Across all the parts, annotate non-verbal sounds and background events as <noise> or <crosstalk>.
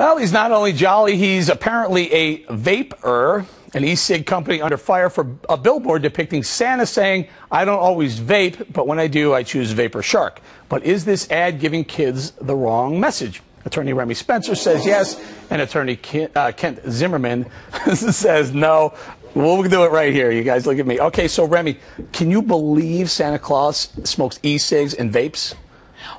Well, he's not only jolly, he's apparently a vaper. An e-cig company under fire for a billboard depicting Santa saying, I don't always vape, but when I do, I choose Vapor Shark. But is this ad giving kids the wrong message? Attorney Remy Spencer says yes, and attorney Kent, uh, Kent Zimmermann <laughs> says no. We'll do it right here. You guys look at me. Okay, so Remy, can you believe Santa Claus smokes e-cigs and vapes?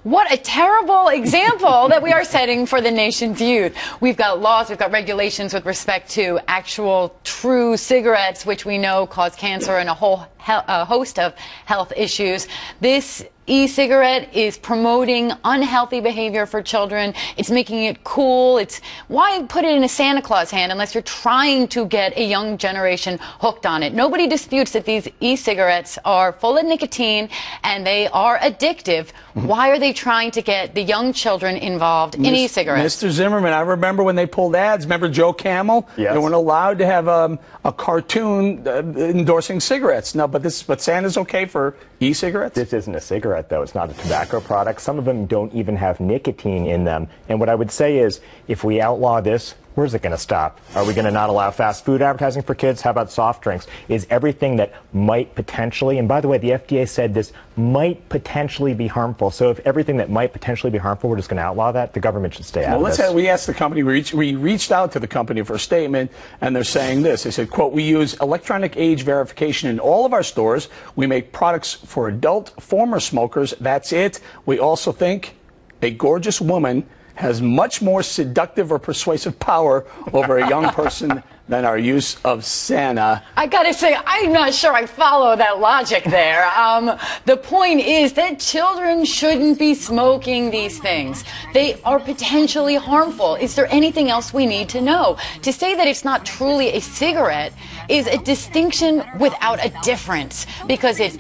What a terrible example that we are setting for the nation's youth. We've got laws, we've got regulations with respect to actual true cigarettes, which we know cause cancer and a whole a host of health issues. This e-cigarette is promoting unhealthy behavior for children. It's making it cool. It's why put it in a Santa Claus hand unless you're trying to get a young generation hooked on it. Nobody disputes that these e-cigarettes are full of nicotine and they are addictive. Mm-hmm. Why are they trying to get the young children involved in e-cigarettes? Mr. Zimmermann, I remember when they pulled ads. Remember Joe Camel? Yes. They weren't allowed to have um, a cartoon uh, endorsing cigarettes. No, but this, but Santa's okay for e-cigarettes. This isn't a cigarette, though. It's not a tobacco product. Some of them don't even have nicotine in them. And what I would say is, if we outlaw this, Where's it going to stop? Are we going to not allow fast food advertising for kids? How about soft drinks? Is everything that might potentially, and by the way, the FDA said this might potentially be harmful. So if everything that might potentially be harmful, we're just going to outlaw that, the government should stay out well, of let's this. Have, we asked the company, we reached, we reached out to the company for a statement, and they're saying this. They said, quote, we use electronic age verification in all of our stores. We make products for adult former smokers. That's it. We also think a gorgeous woman has much more seductive or persuasive power over a young person <laughs> than our use of Santa. I gotta say, I'm not sure I follow that logic there. Um, the point is that children shouldn't be smoking these things. They are potentially harmful. Is there anything else we need to know? To say that it's not truly a cigarette is a distinction without a difference because it's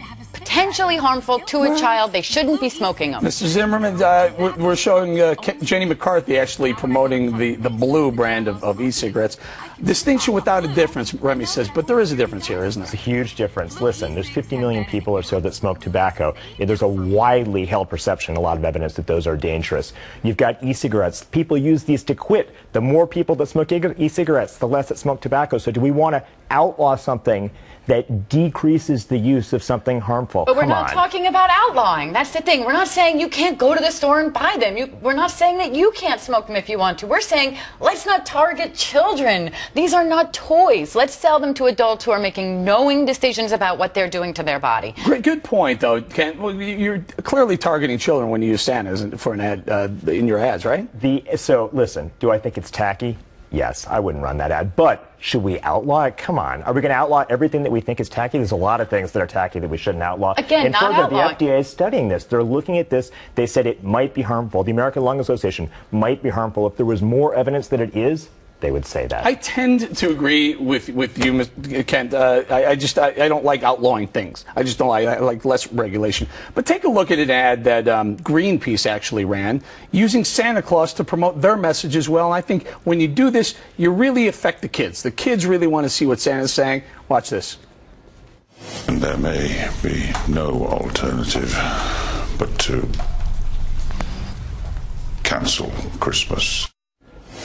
potentially harmful to a child. They shouldn't be smoking them. Mr. Zimmermann, uh, we're, we're, showing uh, Jenny McCarthy actually promoting the, the blue brand of, of e-cigarettes. Distinction without a difference, Remy says, but there is a difference here, isn't it? It's a huge difference. Listen, there's 50 million people or so that smoke tobacco. There's a widely held perception, a lot of evidence that those are dangerous. You've got e-cigarettes. People use these to quit. The more people that smoke e-cigarettes, the less that smoke tobacco. So do we want to outlaw something that decreases the use of something harmful. But we're Come not on. talking about outlawing. That's the thing. We're not saying you can't go to the store and buy them. You, we're not saying that you can't smoke them if you want to. We're saying let's not target children. These are not toys. Let's sell them to adults who are making knowing decisions about what they're doing to their body. Great, good point, though, Ken. Well, you're clearly targeting children when you use Santas for an ad uh, in your ads, right? The so listen. Do I think it's tacky? Yes, I wouldn't run that ad. But should we outlaw it? Come on. Are we going to outlaw everything that we think is tacky? There's a lot of things that are tacky that we shouldn't outlaw. Again, and not further, outlawing. the FDA is studying this. They're looking at this. They said it might be harmful. The American Lung Association might be harmful. If there was more evidence that it is, they would say that. I tend to agree with, with you, Kent. Uh, I, I, just I, I, don't like outlawing things. I just don't like, I like less regulation. But take a look at an ad that um, Greenpeace actually ran using Santa Claus to promote their message as well. And I think when you do this, you really affect the kids. The kids really want to see what Santa's saying. Watch this. And there may be no alternative but to cancel Christmas.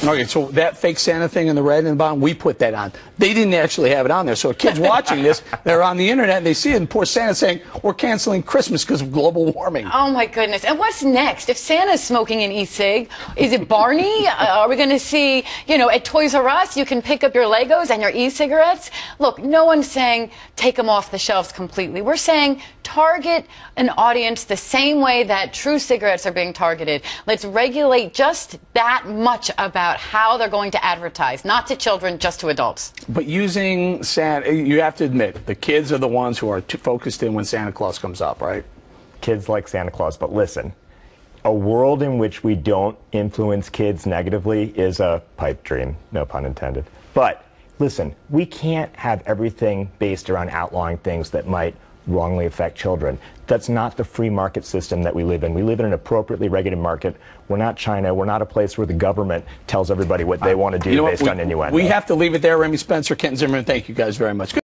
Okay, so that fake Santa thing in the red and the bottom, we put that on. They didn't actually have it on there. So kids watching this, <laughs> they're on the internet and they see it, and poor Santa saying, "We're canceling Christmas because of global warming." Oh my goodness! And what's next? If Santa's smoking an e-cig, is it Barney? <laughs> uh, are we going to see, you know, at Toys R Us, you can pick up your Legos and your e-cigarettes? Look, no one's saying take them off the shelves completely. We're saying target an audience the same way that true cigarettes are being targeted. Let's regulate just that much about about how they're going to advertise, not to children, just to adults. But using Santa, you have to admit, the kids are the ones who are focused in when Santa Claus comes up, right? Kids like Santa Claus, but listen, a world in which we don't influence kids negatively is a pipe dream, no pun intended. But listen, we can't have everything based around outlawing things that might wrongly affect children. That's not the free market system that we live in. We live in an appropriately regulated market. We're not China. We're not a place where the government tells everybody what they uh, want to do you know based we, on innuendo. We have to leave it there. Remy Spencer, Kent Zimmermann, thank you guys very much. Good